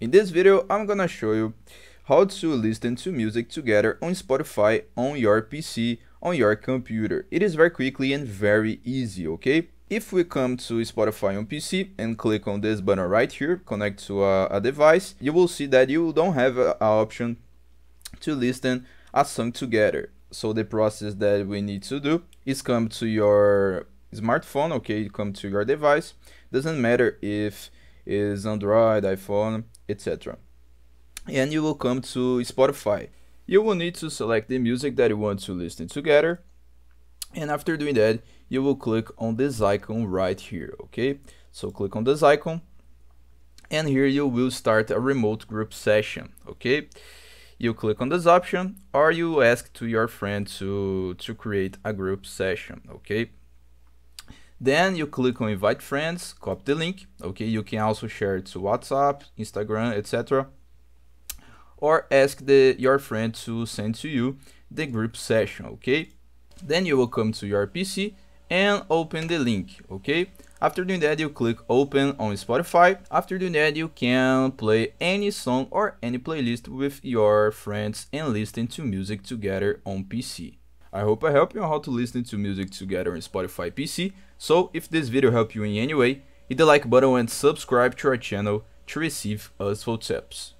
In this video, I'm gonna show you how to listen to music together on Spotify on your PC, on your computer. It is very quickly and very easy, okay? If we come to Spotify on PC and click on this button right here, connect to a, a device, you will see that you don't have an option to listen a song together. So the process that we need to do is come to your smartphone, okay, come to your device. Doesn't matter if is Android, iPhone, etc. And you will come to Spotify. You will need to select the music that you want to listen together. And after doing that, you will click on this icon right here, okay? So click on this icon and here you will start a remote group session, okay? You click on this option or you ask to your friend to, to create a group session, okay? Then you click on invite friends, copy the link. Okay, you can also share it to WhatsApp, Instagram, etc. Or ask the, your friend to send to you the group session. Okay, then you will come to your PC and open the link. Okay, after doing that, you click open on Spotify. After doing that, you can play any song or any playlist with your friends and listen to music together on PC. I hope I helped you on how to listen to music together on Spotify PC. So if this video helped you in any way, hit the like button and subscribe to our channel to receive useful tips.